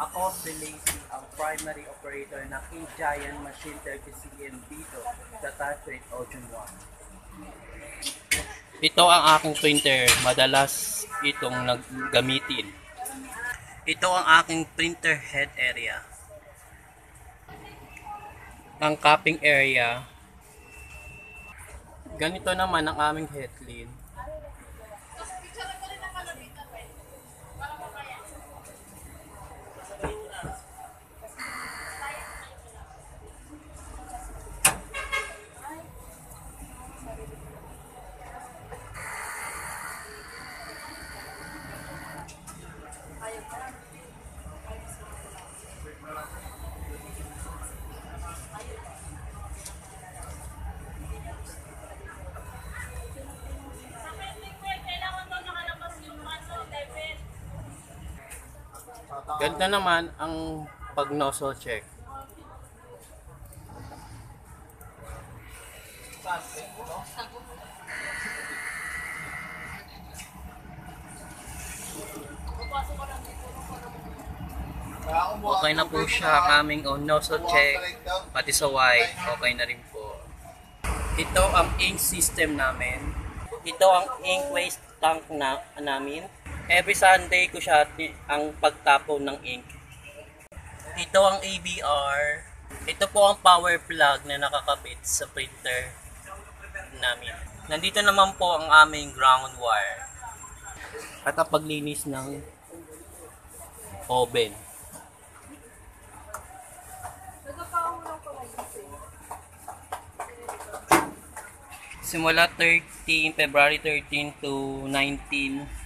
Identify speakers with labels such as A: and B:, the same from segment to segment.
A: Ako si Lacey, ang primary operator ng A-Giant Machine 30cm dito sa Ocean 1. Ito ang aking printer. Madalas itong naggamitin. Ito ang aking printer head area. Ang cupping area. Ganito naman ang aming headline. Ganito naman ang pag nozzle check. Okay na po siya aming on nozzle check. Pati sa white, okay na rin po. Ito ang ink system namin. Ito ang ink waste tank na namin. Every Sunday ko siya ang pagtapon ng ink. Ito ang ABR. Ito po ang power plug na nakakabit sa printer namin. Nandito naman po ang aming ground wire. At ang paglinis ng oven. Simula 13, February 13 to 19,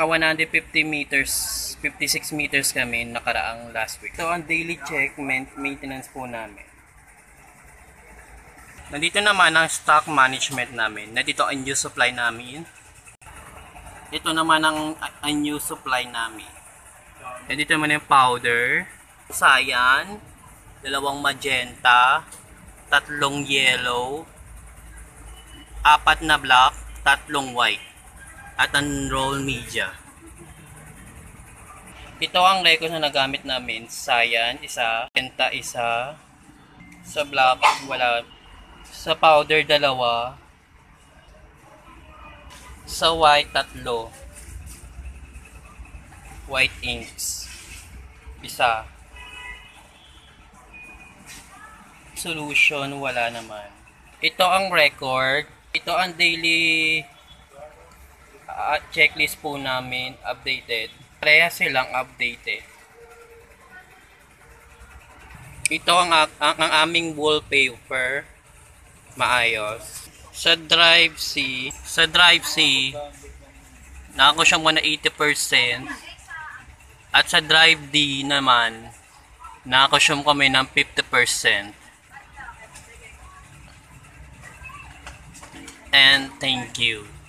A: naka 150 meters, 56 meters kami nakaraang last week. So, ang daily check, main- maintenance po namin. Nandito naman ang stock management namin. Nandito ang new supply namin. Ito naman ang ang new supply namin. Nandito naman yung powder, cyan, dalawang magenta, tatlong yellow, apat na black, tatlong white, at ang roll media. Ito ang records na nagamit namin. Cyan, isa. Kenta, isa. Sa black, wala. Sa powder, dalawa. Sa white, tatlo. White inks. Isa. Solution, wala naman. Ito ang record. Ito ang daily uh, checklist po namin updated. Pareha silang updated. Ito ang, ang, ang aming wallpaper. Maayos. Sa drive C, sa drive C, nako siya muna 80%. At sa drive D naman, nakakonsume kami ng 50%. And thank you.